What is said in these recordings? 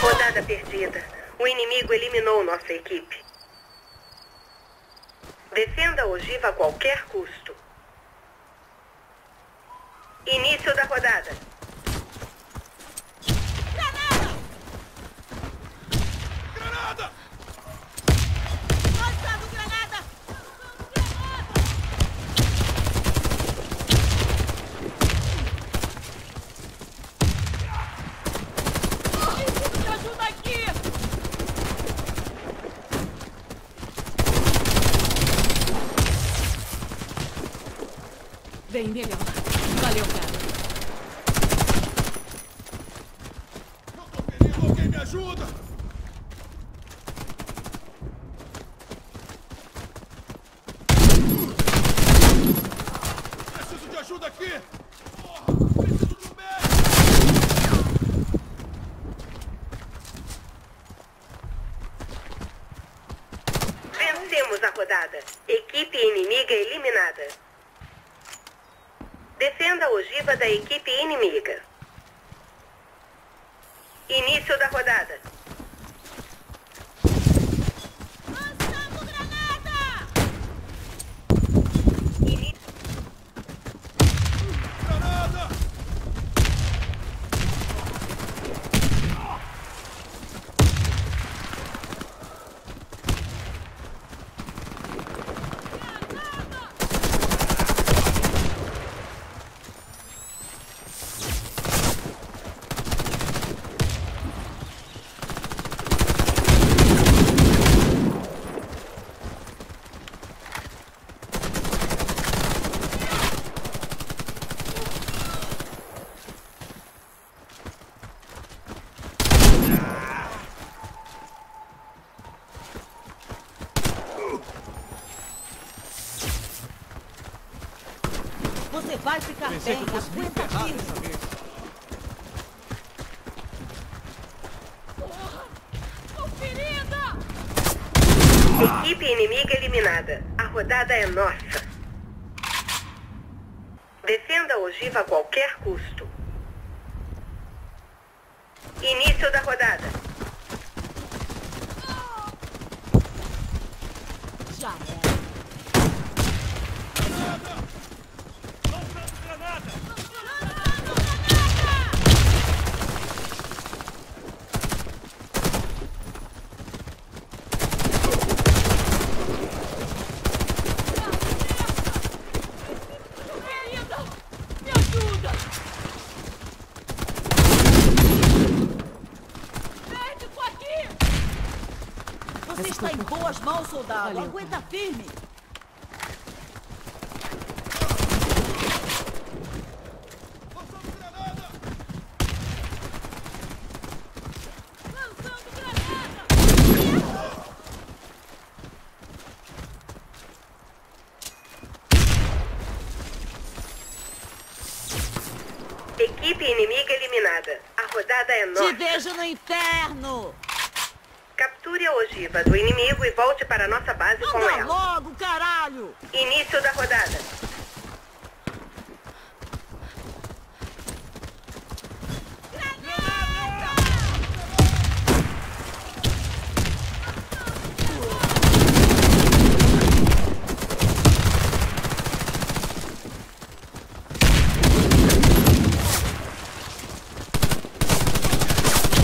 Rodada perdida. O inimigo eliminou nossa equipe. Defenda a ogiva a qualquer custo. Início da rodada. Bem melhor. Valeu, cara. Eu tô ferido! Alguém me ajuda! Preciso de ajuda aqui! Vencemos a rodada. Equipe inimiga eliminada. Defenda a ogiva da equipe inimiga. Início da rodada. Você vai ficar Pensei bem. Aguenta firme. Equipe inimiga eliminada. A rodada é nossa. Defenda a ogiva a qualquer custo. Início da rodada. Já era. Lançando granada! Lançando granada! Ferida! Me ajuda! Médico aqui! Você está em boas mãos, soldado. Valeu, Aguenta firme. Equipe inimiga eliminada. A rodada é Te nossa. vejo no inferno! Ogiva do inimigo e volte para nossa base com Anda ela. logo, caralho! Início da rodada.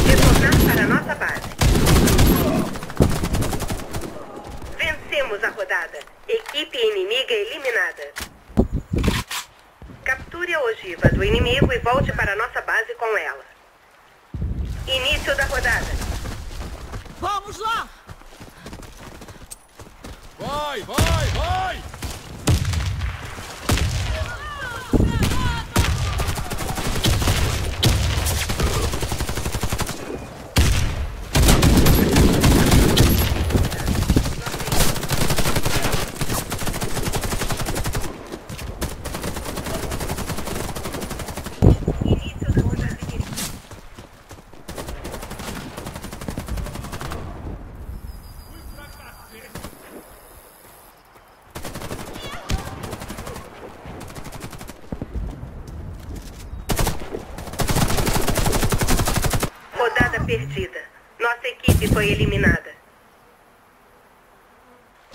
Retornar para nossa base. Vencemos a rodada. Equipe inimiga eliminada. Capture a ogiva do inimigo e volte para nossa base com ela. Início da rodada. Vamos lá! Vai, vai, vai! Perdida. Nossa equipe foi eliminada.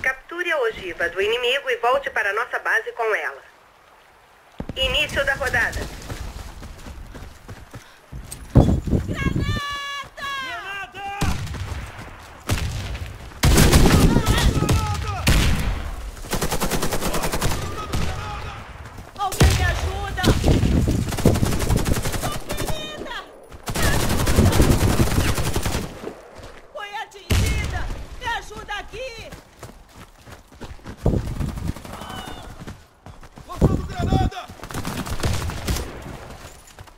Capture a ogiva do inimigo e volte para nossa base com ela. Início da rodada.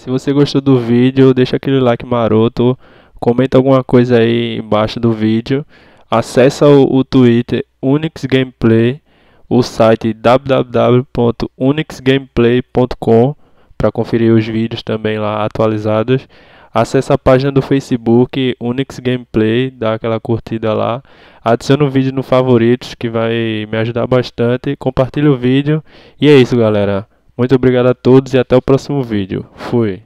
Se você gostou do vídeo, deixa aquele like maroto, comenta alguma coisa aí embaixo do vídeo, acessa o, o Twitter Unix Gameplay, o site www.unixgameplay.com para conferir os vídeos também lá atualizados. Acesse a página do Facebook Unix Gameplay, dá aquela curtida lá. Adicione o vídeo no favoritos que vai me ajudar bastante. Compartilhe o vídeo. E é isso, galera. Muito obrigado a todos e até o próximo vídeo. Fui.